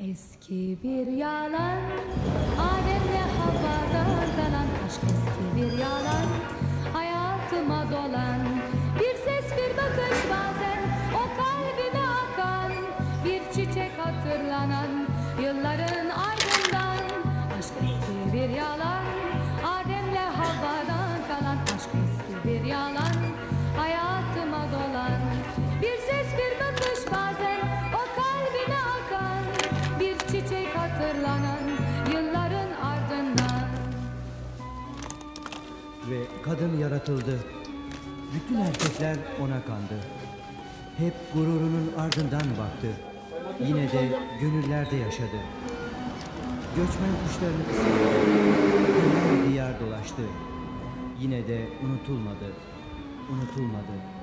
Eski bir yalan Ademle Havva'dan kalan aşk eski bir yalan. Hayatıma dolan Bir ses bir bakış bazen O kalbime akan Bir çiçek hatırlanan Yılların ardından. Aşk eski bir yalan Ve kadın yaratıldı. Bütün erkekler ona kandı. Hep gururunun ardından baktı. Yine de gönüllerde yaşadı. Göçmen kuşlarını. Diyar diyar dolaştı. Yine de unutulmadı. Unutulmadı.